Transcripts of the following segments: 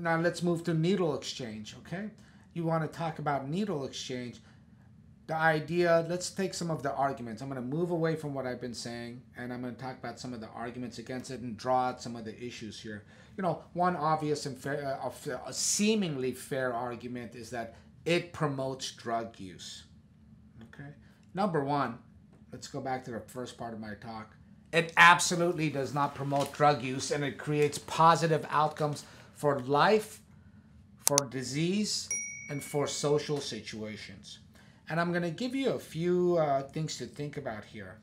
Now let's move to needle exchange, okay? You want to talk about needle exchange. The idea, let's take some of the arguments. I'm going to move away from what I've been saying and I'm going to talk about some of the arguments against it and draw out some of the issues here. You know, one obvious and fair, uh, a seemingly fair argument is that it promotes drug use. Okay? Number one, let's go back to the first part of my talk. It absolutely does not promote drug use and it creates positive outcomes for life, for disease, and for social situations. And I'm going to give you a few uh, things to think about here.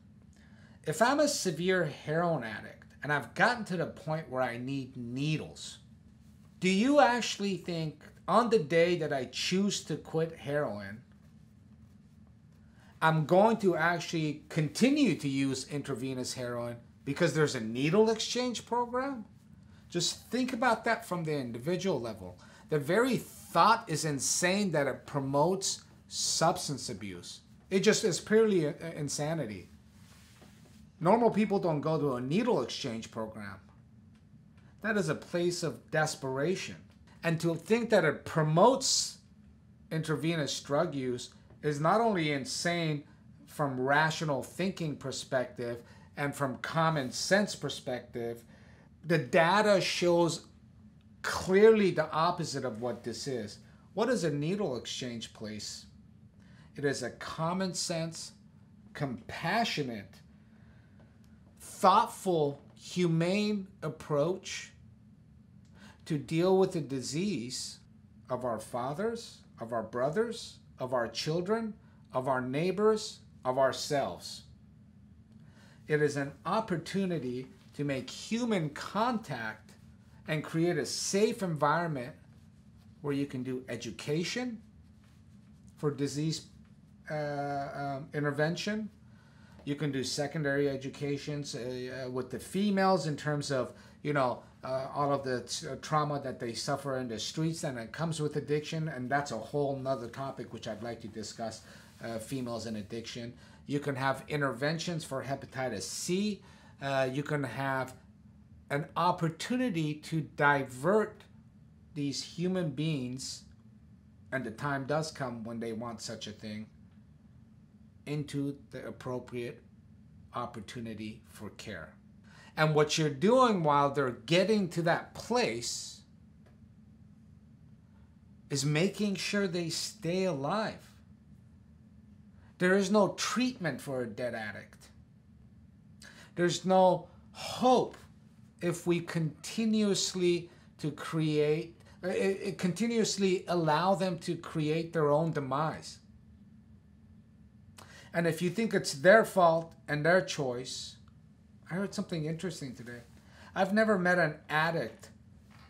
If I'm a severe heroin addict and I've gotten to the point where I need needles, do you actually think on the day that I choose to quit heroin, I'm going to actually continue to use intravenous heroin because there's a needle exchange program? Just think about that from the individual level. The very thought is insane that it promotes substance abuse. It just is purely uh, uh, insanity. Normal people don't go to a needle exchange program. That is a place of desperation. And to think that it promotes intravenous drug use is not only insane from rational thinking perspective and from common sense perspective, the data shows clearly the opposite of what this is. What is a needle exchange place? It is a common sense, compassionate, thoughtful, humane approach to deal with the disease of our fathers, of our brothers, of our children, of our neighbors, of ourselves. It is an opportunity to make human contact and create a safe environment where you can do education for disease uh, um, intervention. You can do secondary educations uh, with the females in terms of, you know, uh, all of the t- uh, trauma that they suffer in the streets and it comes with addiction. And that's a whole nother topic which I'd like to discuss uh, females and addiction. You can have interventions for hepatitis C uh, you can have an opportunity to divert these human beings, and the time does come when they want such a thing, into the appropriate opportunity for care. And what you're doing while they're getting to that place is making sure they stay alive. There is no treatment for a dead addict. There's no hope if we continuously to create, it, uh, it continuously allow them to create their own demise. And if you think it's their fault and their choice, I heard something interesting today. I've never met an addict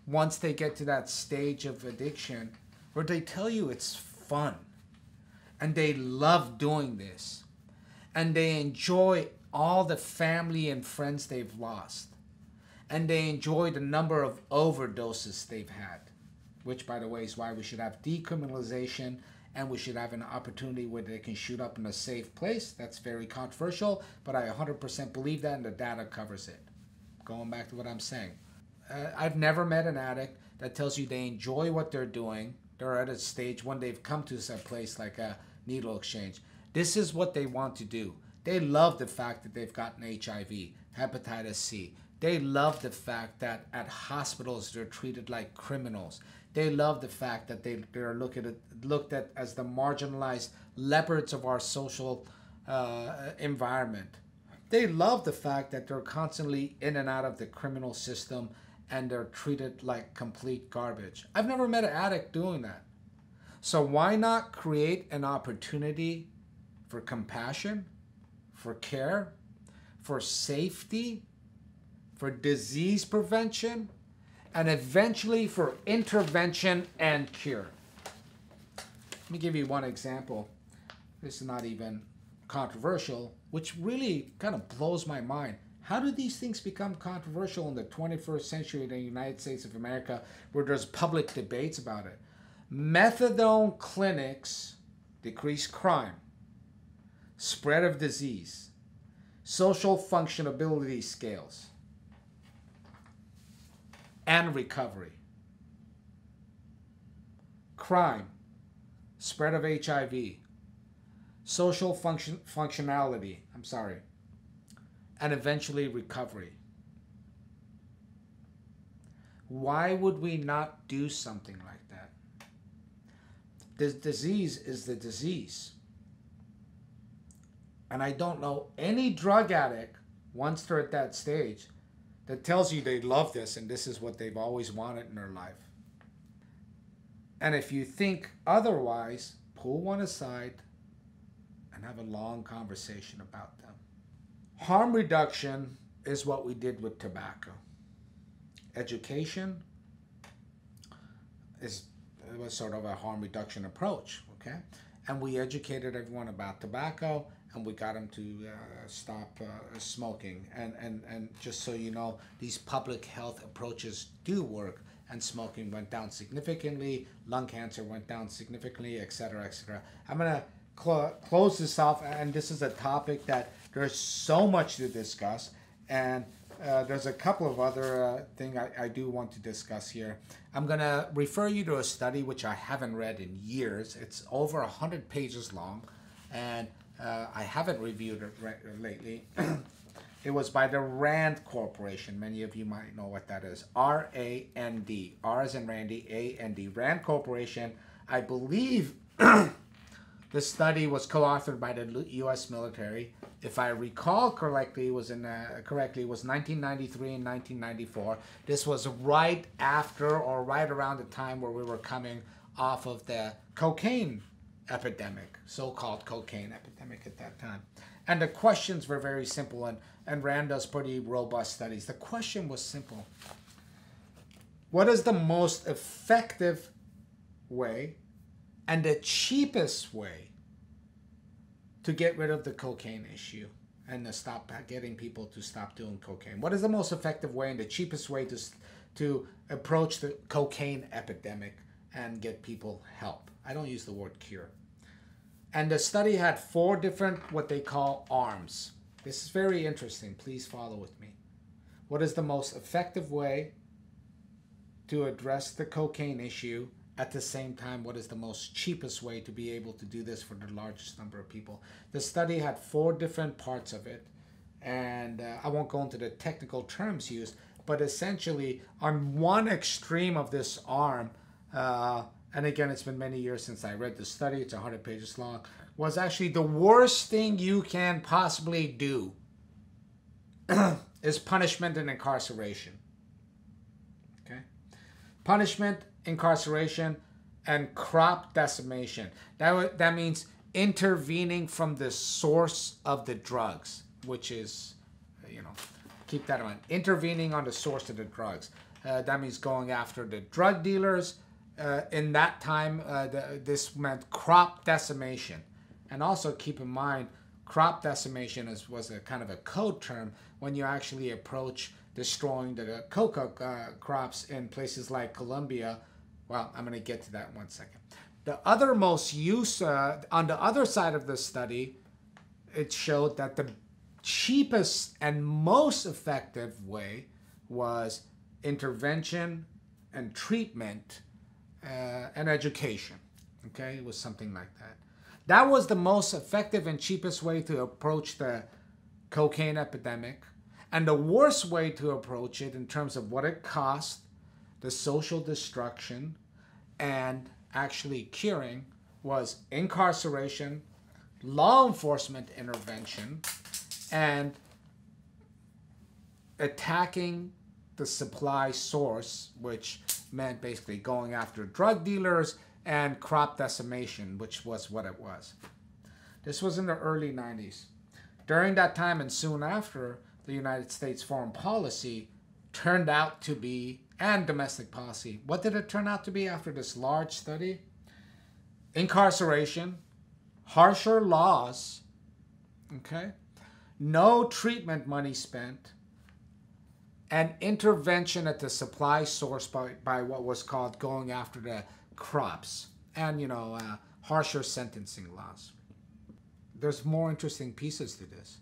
once they get to that stage of addiction where they tell you it's fun and they love doing this and they enjoy all the family and friends they've lost. And they enjoy the number of overdoses they've had, which, by the way, is why we should have decriminalization and we should have an opportunity where they can shoot up in a safe place. That's very controversial, but I 100% believe that and the data covers it. Going back to what I'm saying. Uh, I've never met an addict that tells you they enjoy what they're doing. They're at a stage when they've come to some place like a needle exchange. This is what they want to do. They love the fact that they've gotten HIV, hepatitis C. They love the fact that at hospitals they're treated like criminals. They love the fact that they, they're looked at, looked at as the marginalized leopards of our social uh, environment. They love the fact that they're constantly in and out of the criminal system and they're treated like complete garbage. I've never met an addict doing that. So why not create an opportunity for compassion, for care, for safety, for disease prevention, and eventually for intervention and cure. Let me give you one example. This is not even controversial, which really kind of blows my mind. How do these things become controversial in the 21st century in the United States of America where there's public debates about it? Methadone clinics decrease crime spread of disease, social functionability scales, and recovery. crime, spread of HIV, social function functionality, I'm sorry, and eventually recovery. Why would we not do something like that? The disease is the disease. And I don't know any drug addict, once they're at that stage, that tells you they love this and this is what they've always wanted in their life. And if you think otherwise, pull one aside and have a long conversation about them. Harm reduction is what we did with tobacco. Education is it was sort of a harm reduction approach, okay? And we educated everyone about tobacco and we got them to uh, stop uh, smoking. And, and, and just so you know, these public health approaches do work and smoking went down significantly, lung cancer went down significantly, et cetera, et cetera. I'm going to cl- close this off, and this is a topic that there's so much to discuss, and uh, there's a couple of other uh, things I, I do want to discuss here. I'm going to refer you to a study which I haven't read in years. It's over 100 pages long, and uh, I haven't reviewed it re- lately. It was by the Rand Corporation. Many of you might know what that is. R A N D. R as in Randy, A N D. Rand Corporation. I believe the study was co-authored by the U.S. military. If I recall correctly, was in uh, correctly was 1993 and 1994. This was right after or right around the time where we were coming off of the cocaine epidemic, so-called cocaine epidemic at that time. And the questions were very simple, and, and Rand does pretty robust studies. The question was simple What is the most effective way and the cheapest way to get rid of the cocaine issue and to stop getting people to stop doing cocaine? What is the most effective way and the cheapest way to, to approach the cocaine epidemic and get people help? I don't use the word cure. And the study had four different, what they call arms. This is very interesting. Please follow with me. What is the most effective way to address the cocaine issue? At the same time, what is the most cheapest way to be able to do this for the largest number of people? The study had four different parts of it. And uh, I won't go into the technical terms used, but essentially, on one extreme of this arm, uh, and again, it's been many years since I read the study, it's 100 pages long, was actually the worst thing you can possibly do is punishment and incarceration. Okay? Punishment, incarceration, and crop decimation. That, that means intervening from the source of the drugs, which is, you know, keep that in mind. Intervening on the source of the drugs. Uh, that means going after the drug dealers, uh, in that time, uh, the, this meant crop decimation. And also keep in mind, crop decimation is, was a kind of a code term when you actually approach destroying the cocoa uh, crops in places like Colombia. Well, I'm going to get to that one second. The other most use, uh, on the other side of the study, it showed that the cheapest and most effective way was intervention and treatment uh, and education. Okay, it was something like that. That was the most effective and cheapest way to approach the cocaine epidemic. And the worst way to approach it in terms of what it cost, the social destruction, and actually curing was incarceration, law enforcement intervention, and attacking the supply source, which meant basically going after drug dealers and crop decimation, which was what it was. This was in the early 90s. During that time and soon after, the United States foreign policy turned out to be, and domestic policy. What did it turn out to be after this large study? Incarceration, harsher laws, okay? No treatment money spent, and intervention at the supply source by, by what was called going after the crops and you know uh, harsher sentencing laws. There's more interesting pieces to this.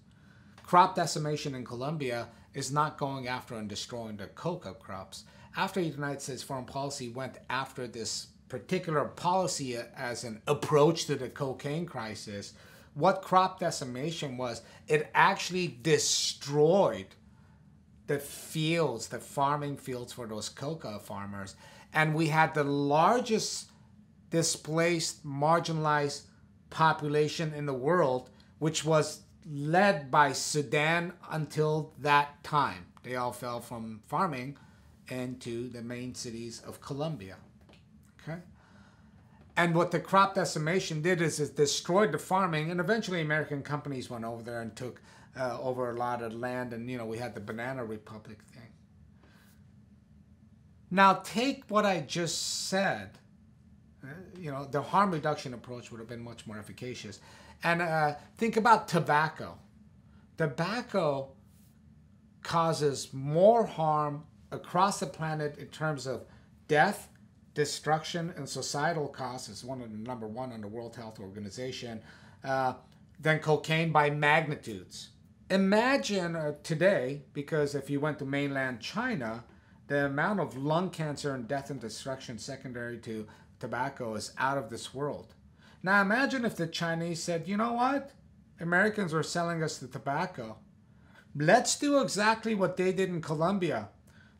Crop decimation in colombia is not going after and destroying the coca crops. After the united states foreign policy went after this particular policy as an approach to the cocaine crisis, what crop decimation was, it actually destroyed the fields, the farming fields for those coca farmers. And we had the largest displaced, marginalized population in the world, which was led by Sudan until that time. They all fell from farming into the main cities of Colombia. Okay? And what the crop decimation did is it destroyed the farming, and eventually American companies went over there and took uh, over a lot of land, and you know we had the Banana Republic thing. Now take what I just said. Uh, you know the harm reduction approach would have been much more efficacious, and uh, think about tobacco. Tobacco causes more harm across the planet in terms of death, destruction, and societal costs. It's one of the number one on the World Health Organization uh, than cocaine by magnitudes. Imagine uh, today, because if you went to mainland China, the amount of lung cancer and death and destruction secondary to tobacco is out of this world. Now imagine if the Chinese said, you know what? Americans are selling us the tobacco. Let's do exactly what they did in Colombia.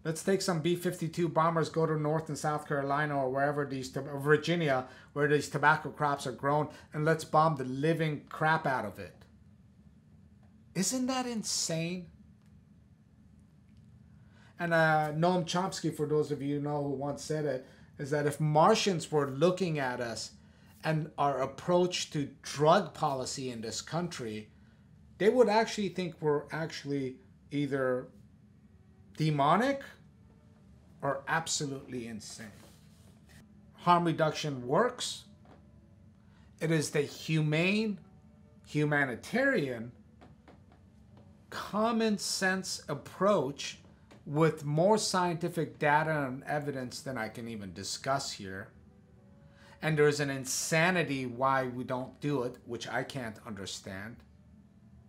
Let's take some B-52 bombers, go to North and South Carolina or wherever these, Virginia, where these tobacco crops are grown, and let's bomb the living crap out of it. Isn't that insane? And uh, Noam Chomsky, for those of you who know who once said it, is that if Martians were looking at us and our approach to drug policy in this country, they would actually think we're actually either demonic or absolutely insane. Harm reduction works. It is the humane, humanitarian, common sense approach with more scientific data and evidence than I can even discuss here. And there's an insanity why we don't do it, which I can't understand.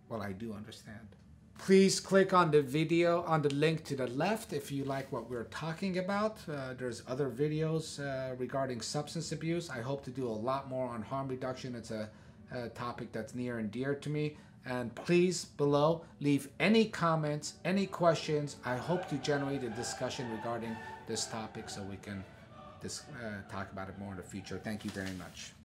Well, I do understand. Please click on the video on the link to the left if you like what we're talking about. Uh, there's other videos uh, regarding substance abuse. I hope to do a lot more on harm reduction. It's a, a topic that's near and dear to me. And please, below, leave any comments, any questions. I hope to generate a discussion regarding this topic so we can dis- uh, talk about it more in the future. Thank you very much.